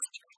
preacher.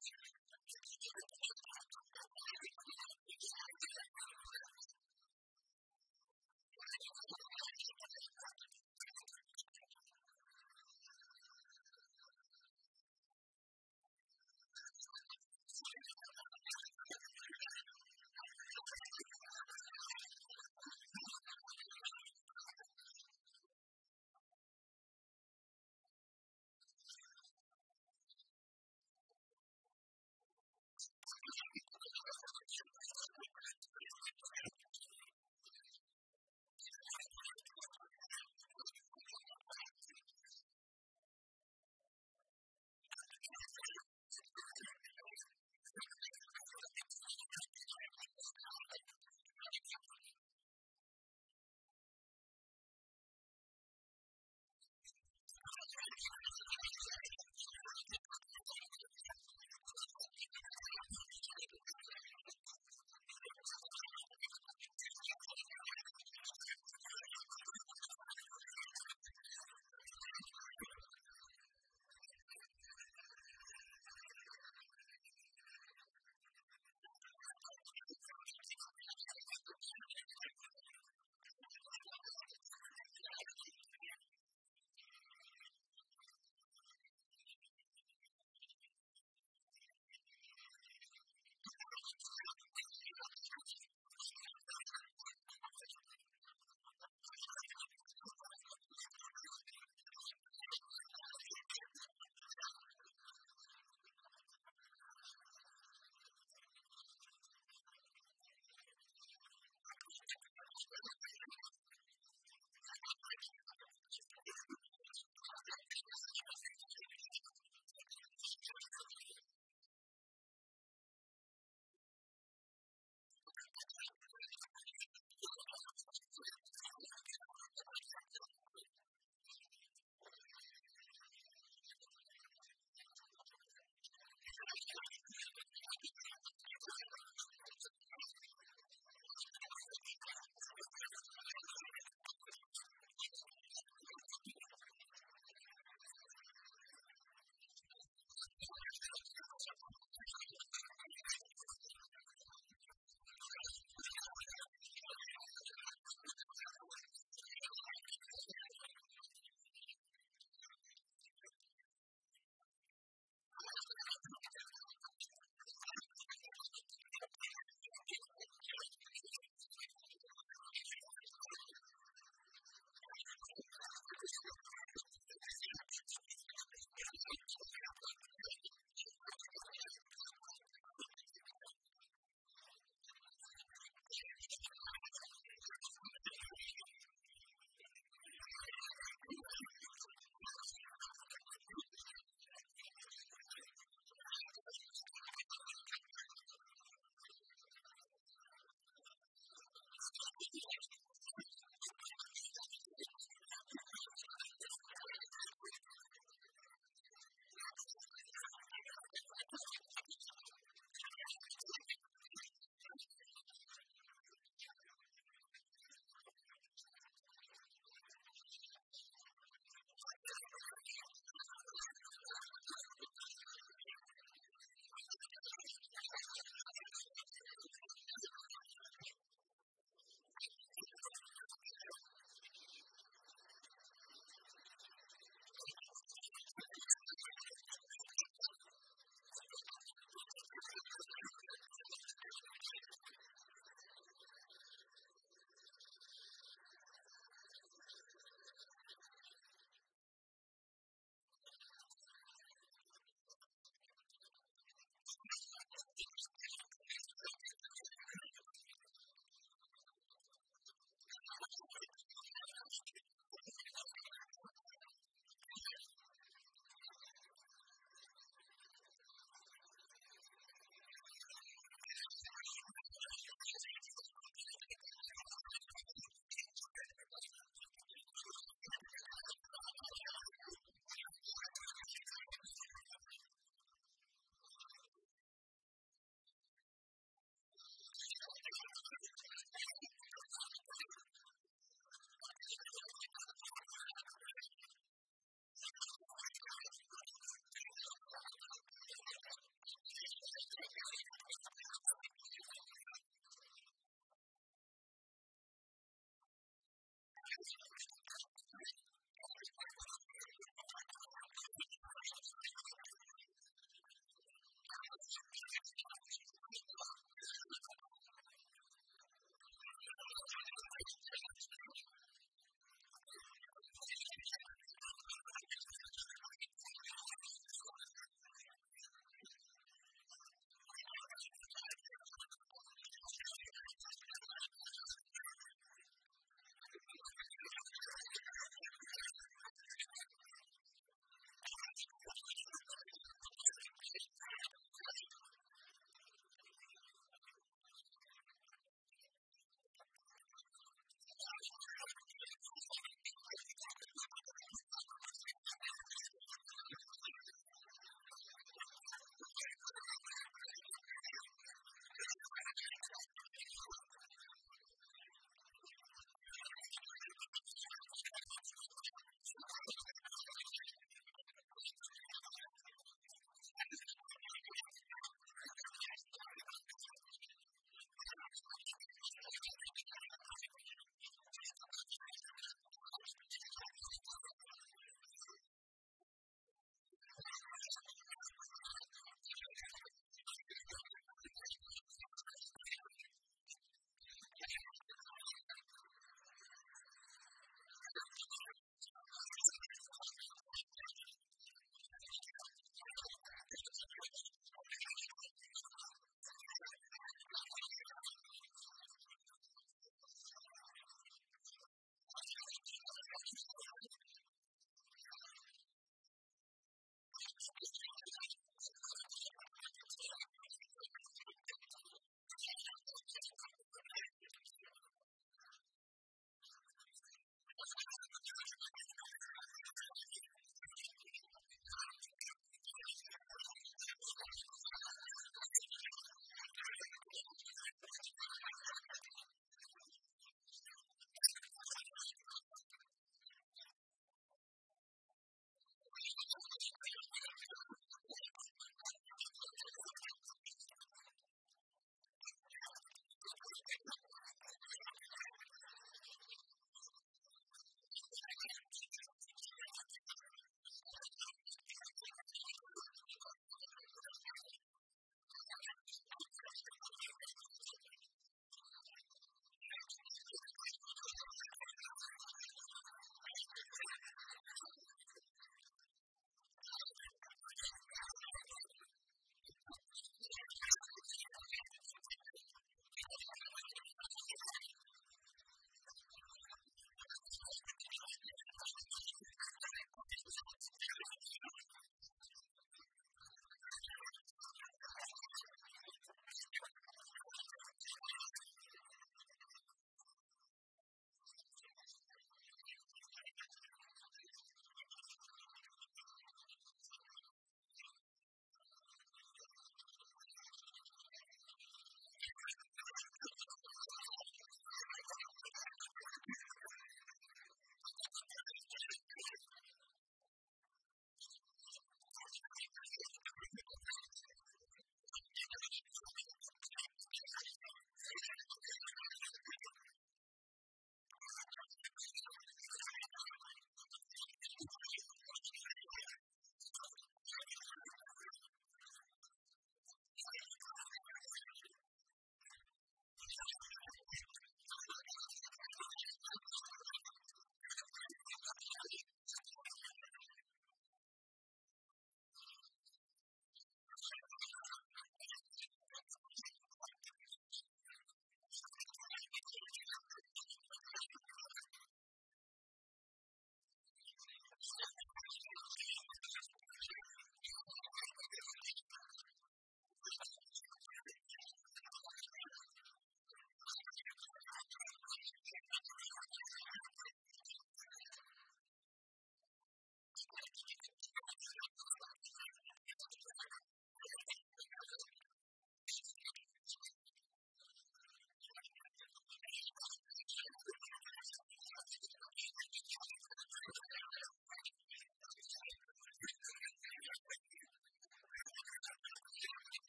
あ。